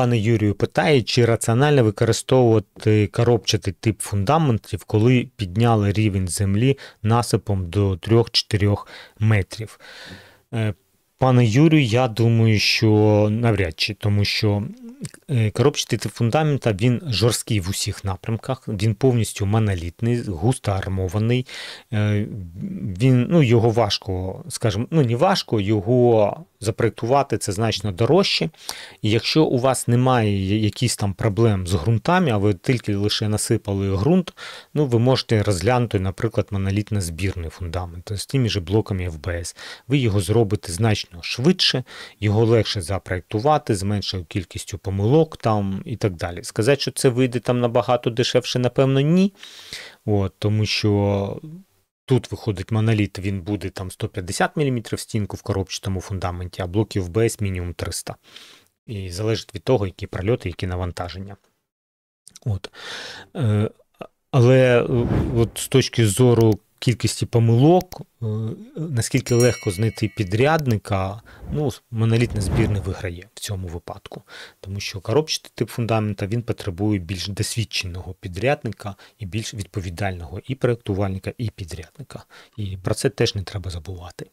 пане Юрію питає, чи раціонально використовувати коробчатий тип фундаментів, коли підняли рівень землі насипом до 3-4 метрів. Е, Пане Юрію, я думаю, що навряд чи, тому що е, коробчатий тип фундамента він жорсткий в усіх напрямках, він повністю монолітний, густо армований. Е, Він, ну, його важко, скажімо, ну не важко, його запроектувати це значно дорожче. І якщо у вас немає якихось там проблем з ґрунтами, а ви тільки лише насипали ґрунт, ну ви можете розглянути, наприклад, монолітно збірний фундамент з тими ж блоками ФБС. Ви його зробите значно швидше, його легше запроектувати, з меншою кількістю помилок там і так далі. Сказати, що це вийде там набагато дешевше, напевно, ні. От, Тому що Тут виходить моноліт, він буде там 150 мм стінку в коробчатому фундаменті, а блоків БС мінімум 300. І залежить від того, які прольоти, які навантаження. От. Е, але е, от з точки зору кількості помилок, е, наскільки легко знайти підрядника, ну, монолітний не виграє в цьому випадку. Тому що коробчатий тип фундамента він потребує більш досвідченого підрядника і більш відповідального і проєктувальника, і підрядника. І про це теж не треба забувати.